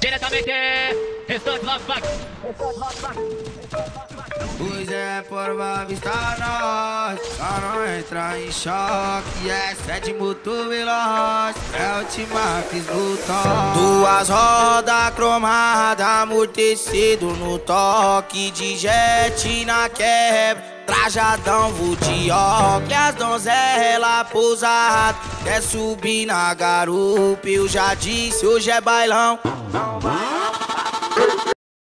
Diretamente, restante Love Pack. Pois é, porva vista nós. Só não entra em choque É sétimo tu veloz É o Timax Button Duas rodas cromadas Amortecido no toque De jet na quebra Trajadão, vou óculos As donzela pousada Quer subir na garupa. Eu já disse, hoje é bailão